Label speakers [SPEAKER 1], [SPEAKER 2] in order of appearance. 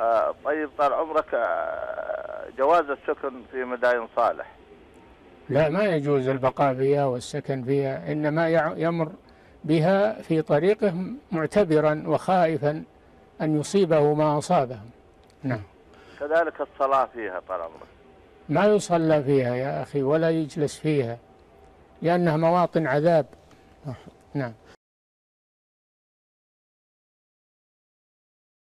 [SPEAKER 1] آه، طيب طال عمرك آه، جواز السكن في مداين صالح؟
[SPEAKER 2] لا ما يجوز البقاء فيها والسكن فيها إنما يمر بها في طريقه معتبرا وخائفا أن يصيبه ما أصابهم. نعم.
[SPEAKER 1] كذلك الصلاة فيها طال عمرك.
[SPEAKER 2] ما يصلى فيها يا أخي ولا يجلس فيها لأنها مواطن عذاب. نعم.